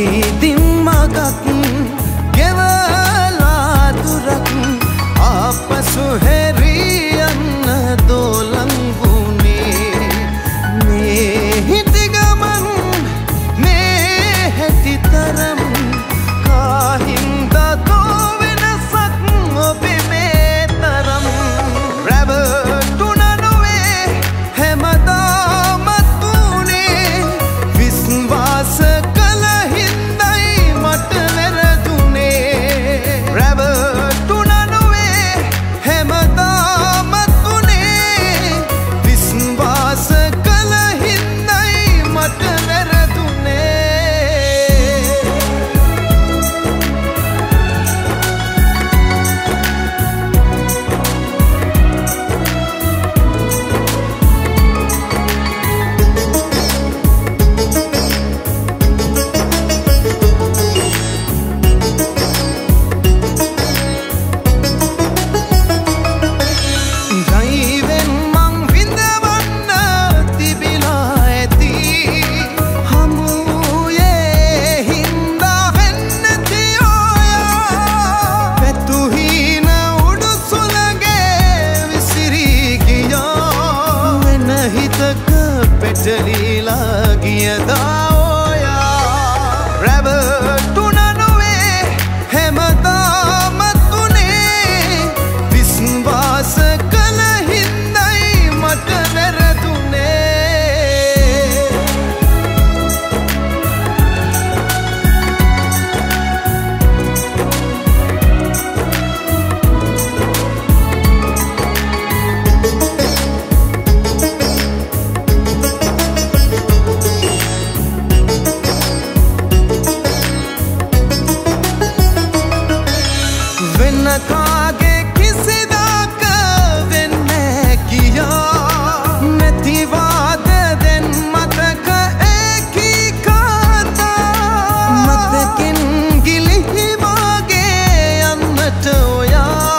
ඉතින් මගක් ගෙවලා තුරක් ආපසු හැරියන්න දෝලන් වුණේ. මේ හිතිගමන් මේ හැටිතරම දෙකින් ගිලිහි මාගේ යන්නට ඔයා